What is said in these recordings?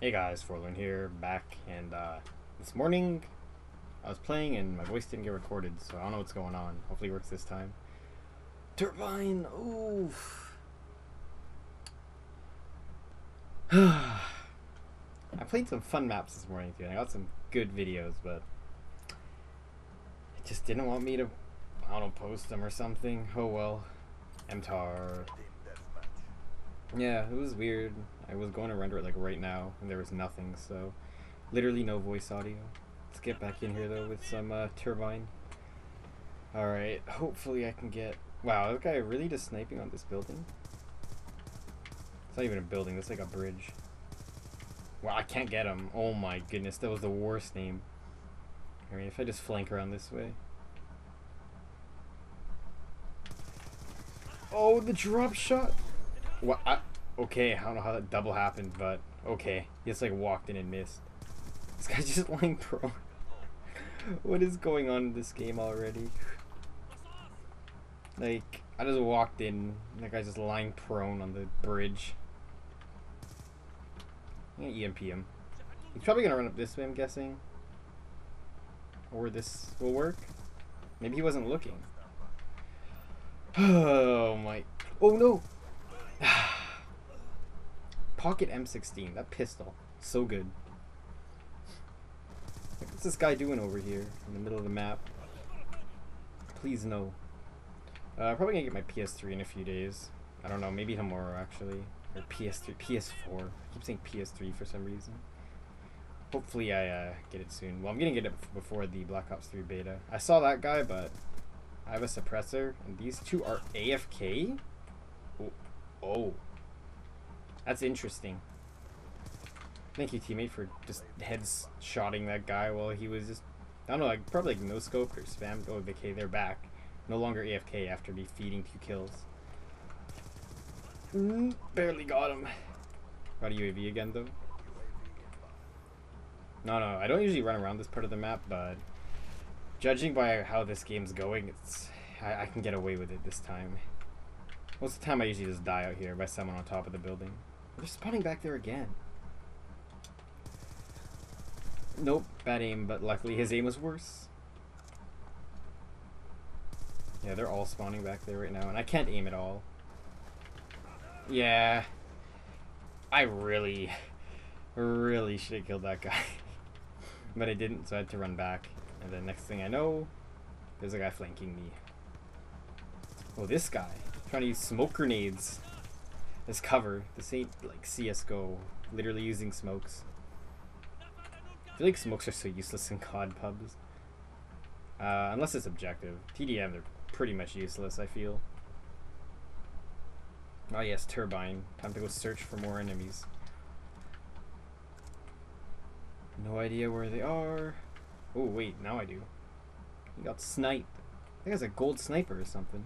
Hey guys, Forlorn here, back, and uh, this morning I was playing and my voice didn't get recorded, so I don't know what's going on. Hopefully it works this time. Turbine, oof. I played some fun maps this morning too, and I got some good videos, but it just didn't want me to, I don't know, post them or something. Oh well. MTAR. Yeah, it was weird. I was going to render it like right now, and there was nothing, so literally no voice audio. Let's get back in here though with some uh, turbine. Alright, hopefully I can get... Wow, that guy really just sniping on this building? It's not even a building, that's like a bridge. Wow, I can't get him. Oh my goodness, that was the worst name. I mean, if I just flank around this way. Oh, the drop shot! What? I, okay, I don't know how that double happened, but okay. He just like walked in and missed. This guy's just lying prone. what is going on in this game already? Like, I just walked in, that guy's just lying prone on the bridge. I'm gonna EMP him. He's probably gonna run up this way, I'm guessing. Or this will work. Maybe he wasn't looking. Oh my. Oh no! Pocket M16, that pistol. So good. What's this guy doing over here in the middle of the map? Please no. Uh, probably gonna get my PS3 in a few days. I don't know, maybe tomorrow actually. Or PS3, PS4. I keep saying PS3 for some reason. Hopefully I uh, get it soon. Well, I'm gonna get it before the Black Ops 3 beta. I saw that guy, but I have a suppressor, and these two are AFK? Oh. That's interesting. Thank you, teammate, for just headshotting that guy while he was just, I don't know, like probably like no scoped or spammed. Oh, okay, they're back. No longer AFK after defeating two kills. Mm, barely got him. Got a UAV again, though. No, no, I don't usually run around this part of the map, but judging by how this game's going, it's I, I can get away with it this time. Most of the time I usually just die out here by someone on top of the building. They're spawning back there again. Nope, bad aim, but luckily his aim was worse. Yeah, they're all spawning back there right now, and I can't aim at all. Yeah. I really, really should have killed that guy. but I didn't, so I had to run back. And then next thing I know, there's a guy flanking me. Oh, this guy. Trying to use smoke grenades as cover. This ain't like CSGO. Literally using smokes. I feel like smokes are so useless in COD pubs. Uh, unless it's objective. TDM, they're pretty much useless, I feel. Oh yes, Turbine. Time to go search for more enemies. No idea where they are. Oh wait, now I do. He got sniped. I think it's a gold sniper or something.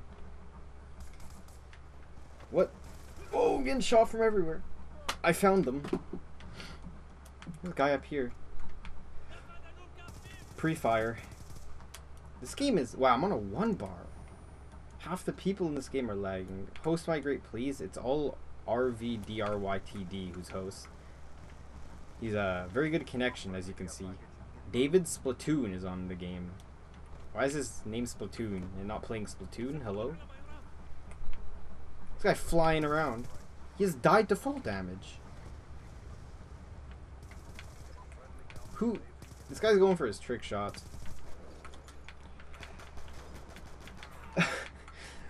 What? Oh, I'm getting shot from everywhere. I found them. There's a guy up here. Pre-fire. This game is... Wow, I'm on a one bar. Half the people in this game are lagging. Host migrate, please. It's all RVDRYTD who's host. He's a very good connection, as you can see. David Splatoon is on the game. Why is his name Splatoon and not playing Splatoon? Hello? This guy flying around. He has died to fall damage. Who? This guy's going for his trick shots.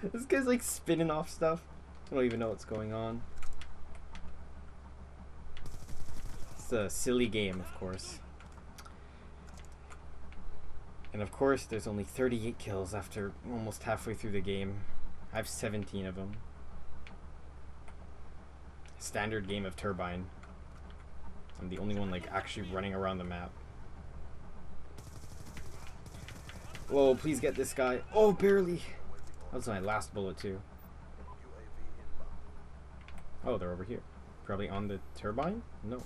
this guy's like spinning off stuff. I don't even know what's going on. It's a silly game, of course. And of course, there's only 38 kills after almost halfway through the game. I have 17 of them. Standard game of Turbine. I'm the only one like actually running around the map. Whoa, please get this guy. Oh, barely. That was my last bullet too. Oh, they're over here. Probably on the turbine? No.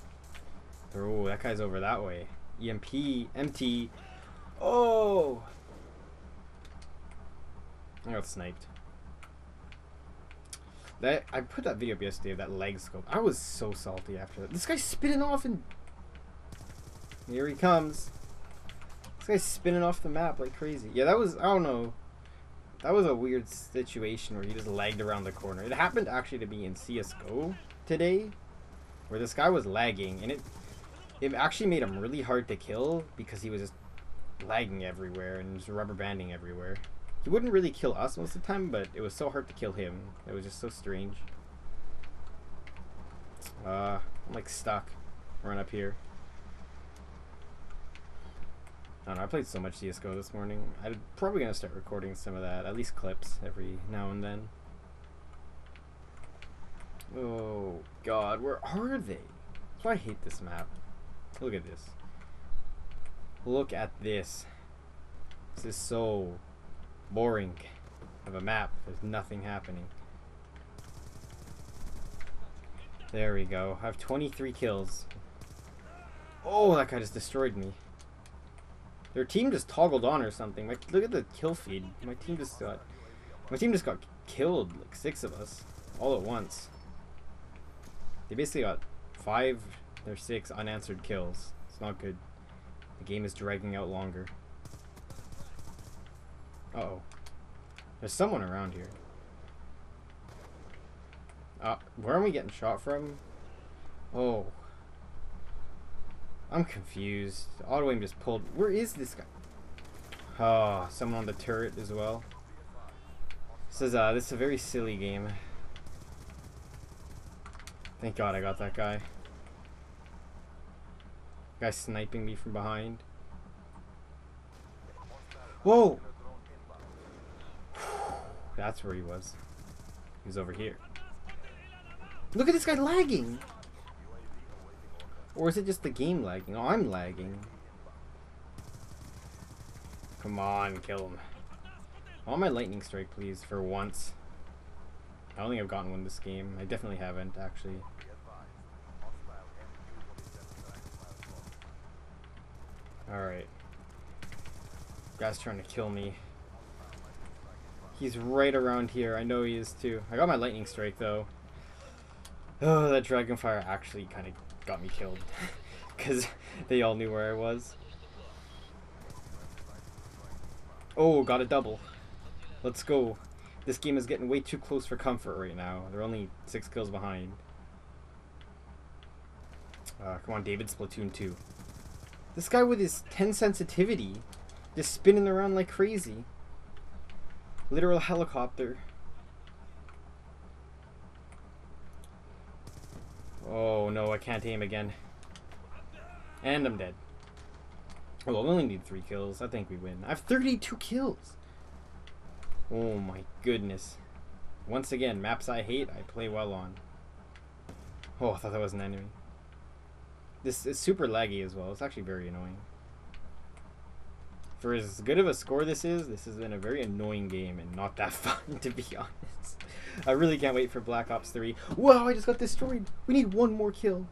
Oh, that guy's over that way. EMP, MT, Oh! I got sniped. That I put that video up yesterday of that leg scope. I was so salty after that. This guy's spinning off and here he comes. This guy's spinning off the map like crazy. Yeah, that was I don't know. That was a weird situation where he just lagged around the corner. It happened actually to be in CS:GO today, where this guy was lagging, and it it actually made him really hard to kill because he was just lagging everywhere and just rubber banding everywhere. He wouldn't really kill us most of the time, but it was so hard to kill him. It was just so strange. Uh, I'm like stuck. Run up here. I don't know, I played so much CSGO this morning. I'm probably going to start recording some of that, at least clips, every now and then. Oh, God, where are they? I hate this map. Look at this. Look at this. This is so boring of a map. There's nothing happening. There we go. I have 23 kills. Oh, that guy just destroyed me. Their team just toggled on or something. Like, look at the kill feed. My team just got... My team just got killed. Like, six of us. All at once. They basically got five or six unanswered kills. It's not good. The game is dragging out longer. Uh oh There's someone around here. Uh, where are we getting shot from? Oh. I'm confused. Auto aim just pulled. Where is this guy? Oh, someone on the turret as well. This is uh, this is a very silly game. Thank God I got that guy. Guy sniping me from behind. Whoa! That's where he was. He's over here. Look at this guy lagging! Or is it just the game lagging? Oh, I'm lagging. Come on, kill him. Want my lightning strike, please, for once. I don't think I've gotten one this game. I definitely haven't, actually. Alright. Guy's trying to kill me. He's right around here. I know he is too. I got my lightning strike though. Oh, that dragonfire actually kind of got me killed. Because they all knew where I was. Oh, got a double. Let's go. This game is getting way too close for comfort right now. They're only six kills behind. Uh, come on, David, Splatoon 2. This guy with his 10 sensitivity just spinning around like crazy. Literal helicopter. Oh no, I can't aim again. And I'm dead. Well, we only need three kills. I think we win. I have 32 kills. Oh my goodness. Once again, maps I hate, I play well on. Oh, I thought that was an enemy. This is super laggy as well. It's actually very annoying. For as good of a score this is, this has been a very annoying game and not that fun, to be honest. I really can't wait for Black Ops 3. Wow, I just got destroyed. We need one more kill.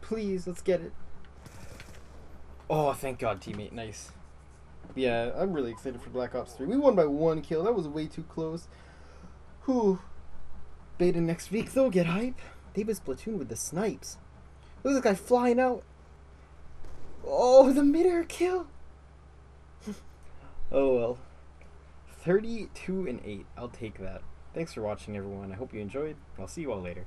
Please, let's get it. Oh, thank God, teammate. Nice. Yeah, I'm really excited for Black Ops 3. We won by one kill. That was way too close. Whew. Beta next week, though. Get hype. David Splatoon with the snipes. Look at this guy flying out. Oh, the midair kill. oh well. 32 and 8. I'll take that. Thanks for watching, everyone. I hope you enjoyed. I'll see you all later.